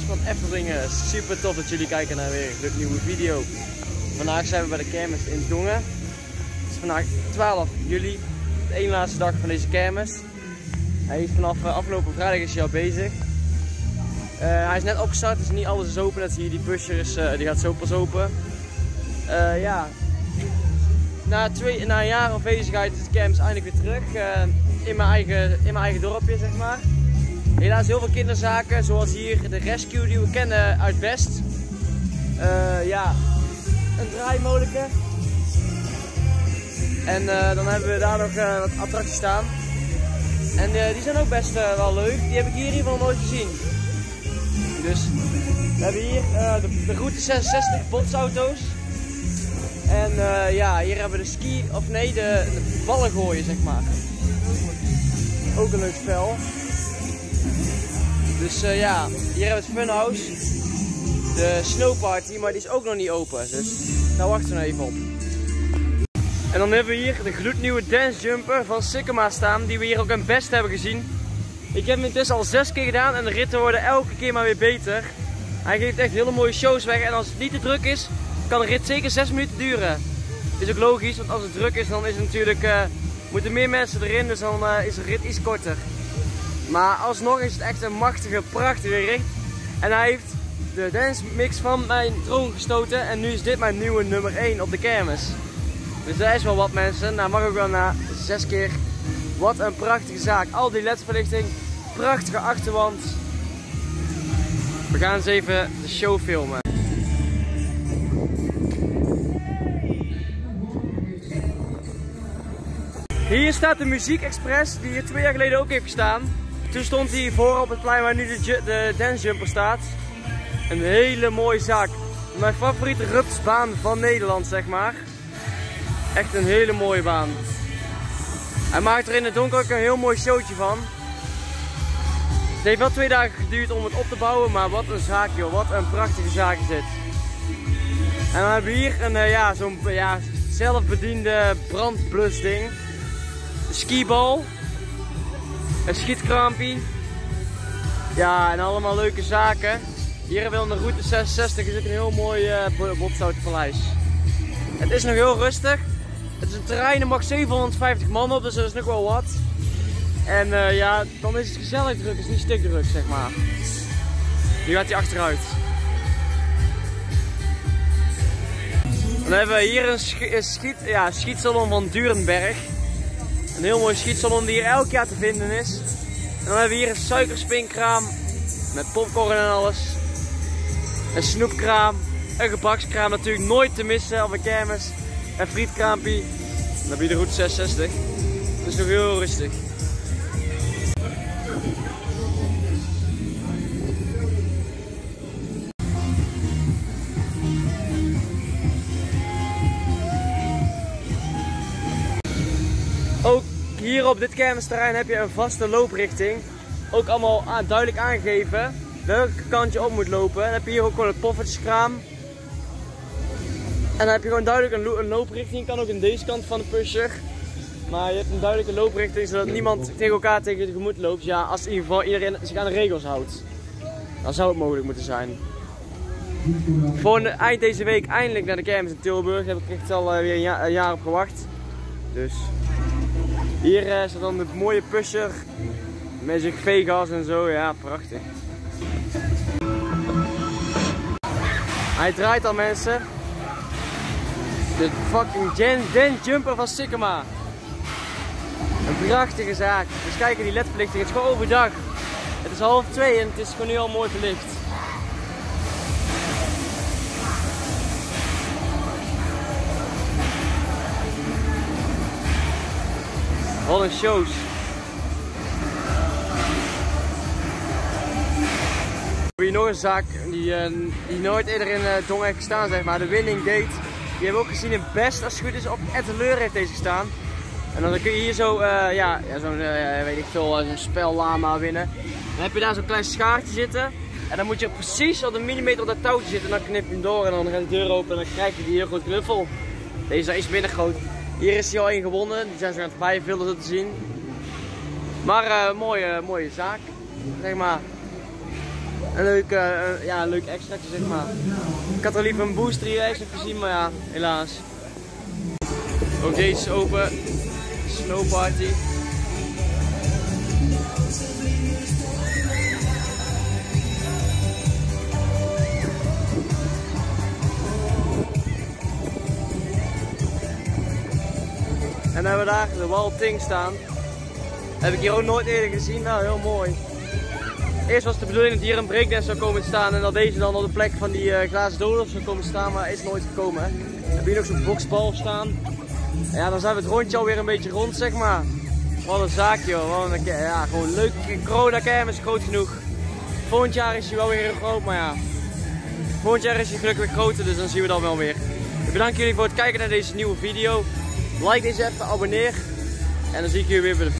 van Effelingen. Super tof dat jullie kijken naar weer een nieuwe video. Vandaag zijn we bij de kermis in Dongen. Het is vandaag 12 juli, de één laatste dag van deze kermis. Hij is vanaf eh, afgelopen vrijdag is hij al bezig. Eh, hij is net opgestart, dus niet alles is open. Dat zie je, die pusher is, uh, die gaat zo pas open. ja, na, twee, na een jaar afwezigheid is de kermis eindelijk weer terug. in, mijn eigen, in mijn eigen dorpje, zeg maar. Helaas heel veel kinderzaken, zoals hier de Rescue die we kennen uit Best. Uh, ja, een draaimolenke. En uh, dan hebben we daar nog uh, wat attracties staan. En die zijn ook best wel leuk. Die heb ik hier in ieder geval nooit gezien. Dus we hebben hier de, de route 66 botsauto's. En ja, hier hebben we de ski, of nee, de, de ballen gooien zeg maar. Ook een leuk spel. Dus uh, ja, hier hebben we het Funhouse. De snowparty, maar die is ook nog niet open. Dus daar wachten we nog even op. En dan hebben we hier de gloednieuwe dance jumper van Sycama staan. Die we hier ook een best hebben gezien. Ik heb hem intussen al zes keer gedaan en de ritten worden elke keer maar weer beter. Hij geeft echt hele mooie shows weg. En als het niet te druk is, kan de rit zeker 6 minuten duren. Is ook logisch, want als het druk is, dan is het natuurlijk, uh, moeten meer mensen erin. Dus dan uh, is de rit iets korter. Maar alsnog is het echt een machtige, prachtige rit. En hij heeft de dance mix van mijn troon gestoten. En nu is dit mijn nieuwe nummer 1 op de kermis. Dus dat is wel wat mensen. Nou mag ook wel na zes keer. Wat een prachtige zaak. Al die ledverlichting. Prachtige achterwand. We gaan eens even de show filmen. Hier staat de Muziek Express die hier twee jaar geleden ook heeft gestaan. Toen stond hij voor op het plein waar nu de, de dance jumper staat. Een hele mooie zaak. Mijn favoriete rupsbaan van Nederland, zeg maar. Echt een hele mooie baan. Hij maakt er in het donker ook een heel mooi showtje van. Het heeft wel twee dagen geduurd om het op te bouwen, maar wat een zaak joh. Wat een prachtige zaak is dit. En dan hebben we hier een, uh, ja, zo'n ja, zelfbediende brandblusding. Skibal. Een schietkrampie. Ja, en allemaal leuke zaken. Hier we de route 66 is ook een heel mooi uh, Het is nog heel rustig. Het is een terrein, er mag 750 man op, dus dat is nog wel wat. En uh, ja, dan is het gezellig druk, is niet stuk druk zeg maar. Nu gaat hij achteruit. Dan hebben we hier een, schiet, ja, schietsalon van Durenberg. Een heel mooi schietsalon die hier elk jaar te vinden is. En dan hebben we hier een suikerspinkraam met popcorn en alles. Een snoepkraam, een gebakskraam natuurlijk nooit te missen op een kermis. Een frietkraampie. Dan heb je de route 66. Het is nog heel rustig. Ook hier op dit kermisterrein heb je een vaste looprichting. Ook allemaal duidelijk aangegeven welke kant je op moet lopen. Dan heb je hier ook gewoon het poffertjeskraam. En dan heb je gewoon duidelijk een, een looprichting. Je kan ook in deze kant van de pusher. Maar je hebt een duidelijke looprichting zodat niemand tegen elkaar tegen de gemoed loopt. Ja, als in ieder geval iedereen zich aan de regels houdt. Dan zou het mogelijk moeten zijn. Voor eind deze week eindelijk naar de kermis in Tilburg. Daar heb ik echt al weer een jaar op gewacht. Dus hier uh, staat dan de mooie pusher met zijn veegas en zo. Ja, prachtig. Hij draait al mensen. De fucking Gen, Jumper van Sycama. Een prachtige zaak. Dus kijken die ledverlichting. Het is gewoon overdag. Het is half twee en het is gewoon nu al mooi verlicht. Wat een shows. Hier nog een zaak die, uh, die nooit eerder in uh, Dong heeft gestaan, zeg maar. De Winning Gate. Die hebben we ook gezien in Best, als het goed is, op Etteleur heeft deze gestaan. En dan kun je hier zo, uh, ja, ja zo'n, weet ik veel, zo'n spellama winnen. Dan heb je daar zo'n klein schaartje zitten. En dan moet je precies op een millimeter op dat touwtje zitten. En dan knip je hem door en dan gaat de deur open en dan krijg je die heel groot knuffel. Deze is minder groot. Hier is hij al in gewonnen. Die zijn zo aan het zo te zien. Maar uh, mooie, mooie zaak. Zeg maar. een leuk, uh, ja, leuk extraatje zeg maar. Ik had er liever een booster hier gezien, maar ja, helaas. Ook deze is open. Snow party. En dan hebben we daar de Wild Thing staan. Heb ik hier ook nooit eerder gezien. Nou, heel mooi. Eerst was de bedoeling dat hier een breakdance zou komen staan en dat deze dan op de plek van die uh, glazen doolhof zou komen staan, maar is nooit gekomen. Hè. Hebben hier nog zo'n boxbal staan. ja, dan zijn we het rondje alweer een beetje rond, zeg maar. Wat een zaak joh, een, ja, gewoon leuk. Corona kermis groot genoeg. Volgend jaar is hij wel weer heel groot, maar ja. Volgend jaar is hij gelukkig weer groter, dus dan zien we dat wel weer. Ik bedank jullie voor het kijken naar deze nieuwe video. Like deze even, abonneer. En dan zie ik jullie weer bij de